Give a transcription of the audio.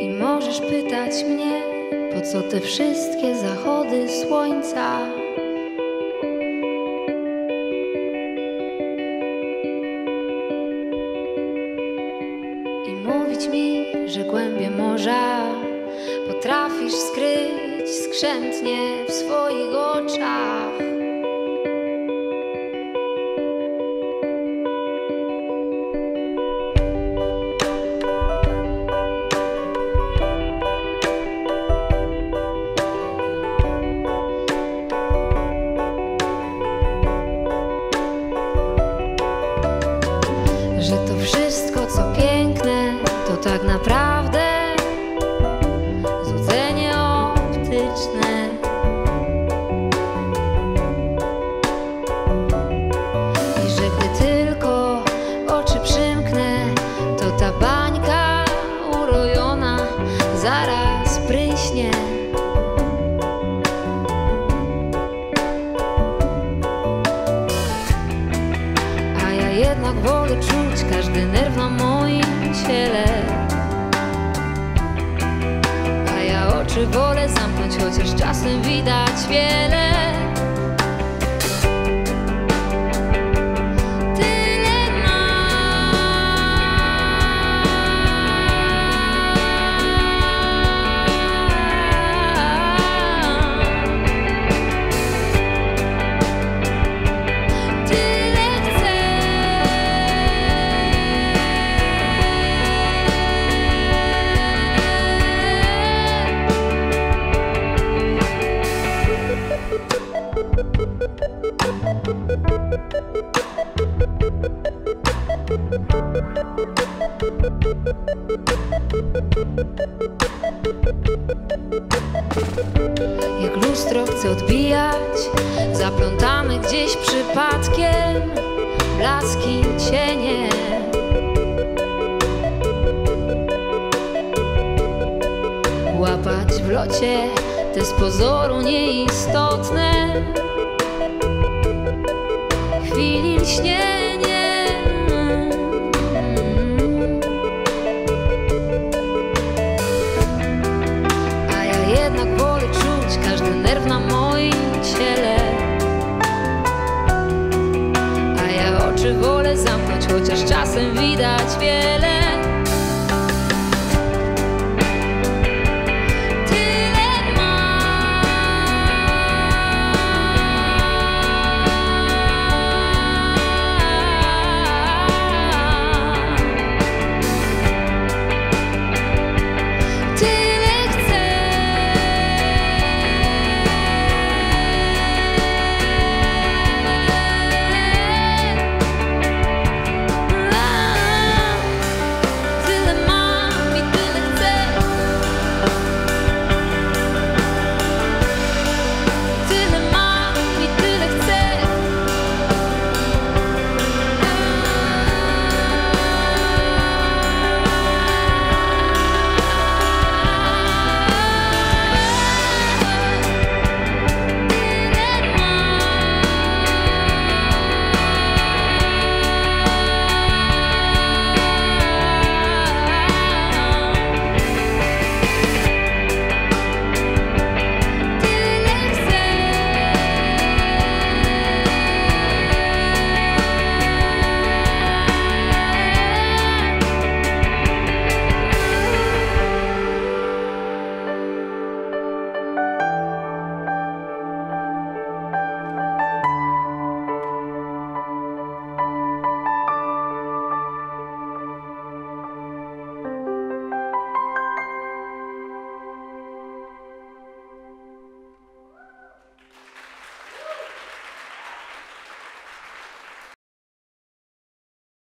I możesz pytać mnie, po co te wszystkie zachody słońca? I mówić mi, że głębie morza potrafisz skryć skrzętnie w swoich oczach. Tak naprawdę złudzenie optyczne. I że gdy tylko oczy przymknę, to ta bańka urojona zaraz pryśnie. Jednak wolę czuć każdy nerw na moim ciele. A ja oczy wolę zamknąć, Jak lustro chcę odbijać, zaplątamy gdzieś przypadkiem blaski cienie. Łapać w locie te z pozoru nieistotne chwili lśnienie. A ja jednak wolę czuć każdy nerw na moim ciele. A ja oczy wolę zamknąć, chociaż czasem wiele.